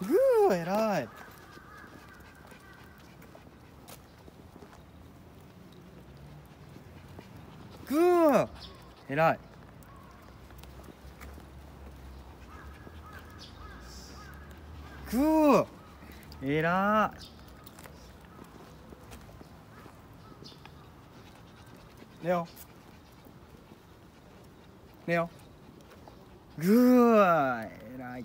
ぐーえらい。ぐーえらい。ぐーえらい。ねよ。ねよぐーえらい。